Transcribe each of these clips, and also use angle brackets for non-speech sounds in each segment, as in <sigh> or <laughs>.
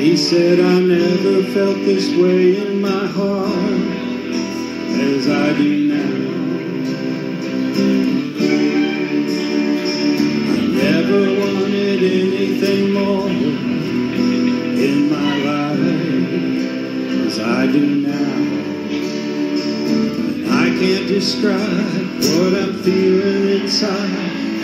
He said, I never felt this way in my heart as I do now. I never wanted anything more in my life as I do now. I can't describe what I'm feeling inside,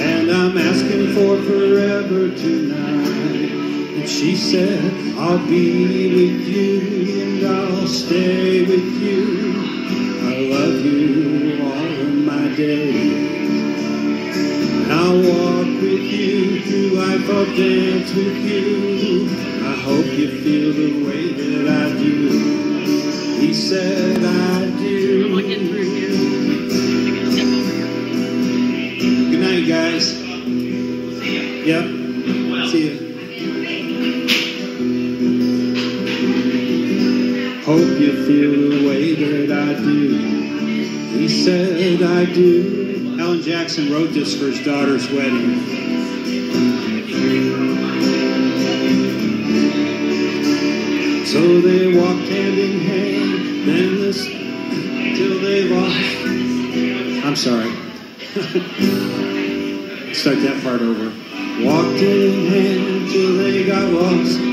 and I'm asking for forever tonight. And she said, I'll be with you and I'll stay with you. I love you all of my days. And I'll walk with you through life, I'll dance with you. I hope you feel the way that I do. He said, I do. Guys. Yep. See you. Hope you feel the way that I do. He said I do. Alan Jackson wrote this for his daughter's wedding. So they walked hand in hand, then this till they lost. I'm sorry. <laughs> Start that part over. Walked in hand till they got lost.